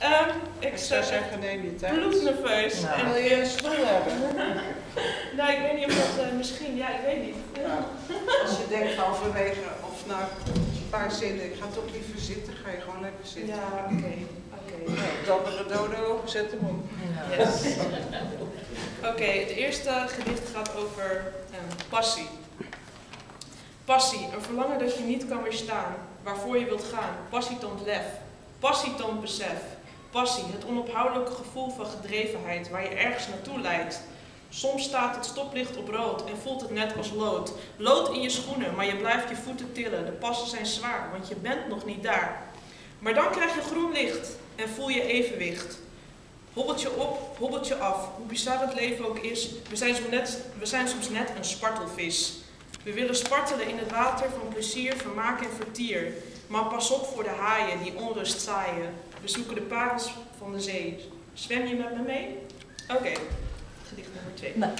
Ehm, ik Ik zou zeggen, neem je tijd. bloednerveus. Nou. En, Wil je een stoel hebben? nou, ik weet niet of dat eh, misschien, ja, ik weet niet. Nou, als je denkt halverwege, of nou, een paar zinnen, ik ga toch liever zitten, ga je gewoon lekker zitten. Ja, oké. oké. Nou, dappere dodo, zet hem op. Yes. Oké, het eerste gedicht gaat over ehm, passie. Passie, een verlangen dat je niet kan weerstaan, waarvoor je wilt gaan. Passie toont lef, passie toont besef. Passie, het onophoudelijke gevoel van gedrevenheid waar je ergens naartoe leidt. Soms staat het stoplicht op rood en voelt het net als lood. Lood in je schoenen, maar je blijft je voeten tillen. De passen zijn zwaar, want je bent nog niet daar. Maar dan krijg je groen licht en voel je evenwicht. Hobbeltje op, hobbeltje af. Hoe bizar het leven ook is, we zijn, soms net, we zijn soms net een spartelvis. We willen spartelen in het water van plezier, vermaak en vertier. Maar pas op voor de haaien die onrust zaaien. We zoeken de parels van de zee. Zwem je met me mee? Oké, gedicht nummer twee. Nee.